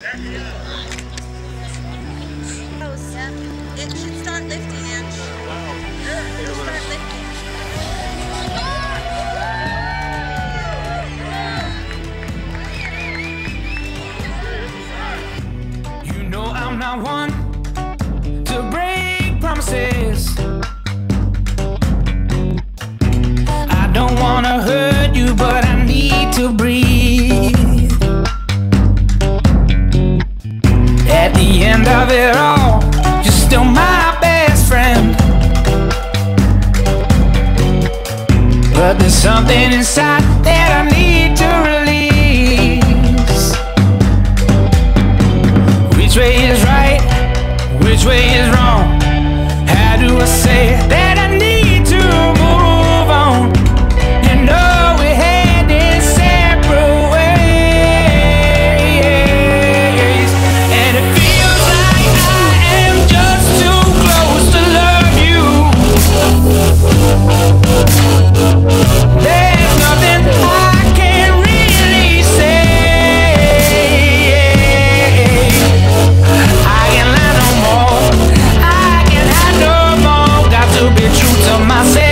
It should start lifting. You know I'm not one to break promises. Of it all, you're still my best friend. But there's something inside that I need to release. Which way is right? Which way is wrong? más